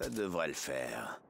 Ça devrait le faire.